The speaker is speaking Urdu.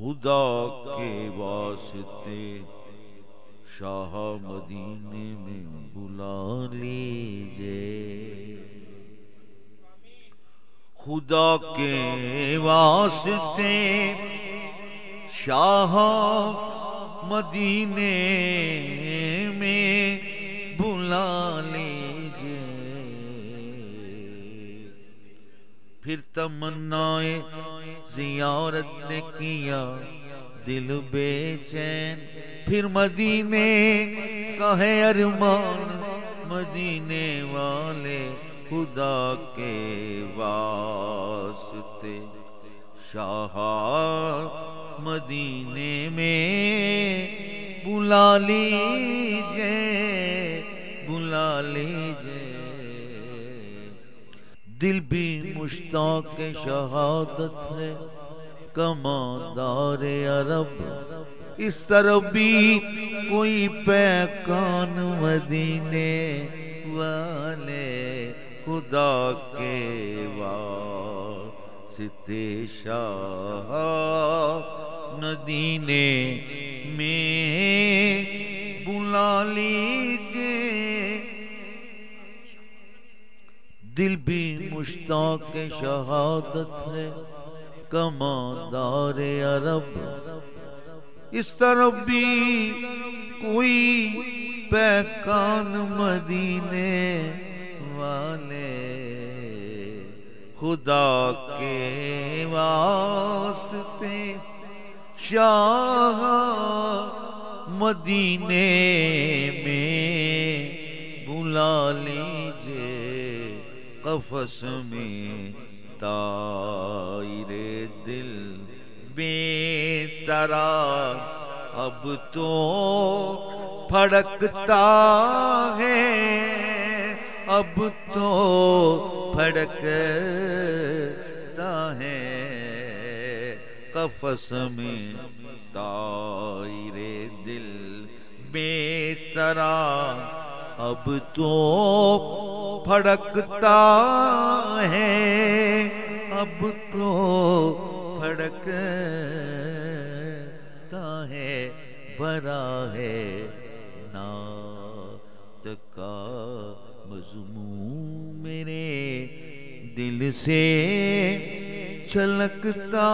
خدا کے واسطے شاہ مدینے میں بلا لیجے خدا کے واسطے شاہ مدینے میں پھر تمنائے زیارت نے کیا، دل بے چین۔ پھر مدینے کہے ارمان، مدینے والے خدا کے واسطے۔ شاہ مدینے میں بلا لیجے بلا لیجے دل بھی مشتاق شہادت ہے۔ کماندار عرب، اس طرف بھی کوئی پیکان مدینے والے خدا کے واسطے شاہ ندینے میں بلا لیجے دل بھی مشتاق شہادت ہے، کماندار عرب۔ اس طرف بھی کوئی پیکان مدینے والے۔ خدا کے واسطے شاہ مدینے میں بلا لیجے قفص میں تائر دل بے ترا، اب تو پھڑکتا ہے، اب تو پھڑکتا ہے۔ قفص میں تائر دل بے ترا، اب تو پھڑکتا ہے۔ اب تو پھڑکتا ہے بڑا ہے نات کا مضمون میرے دل سے چھلکتا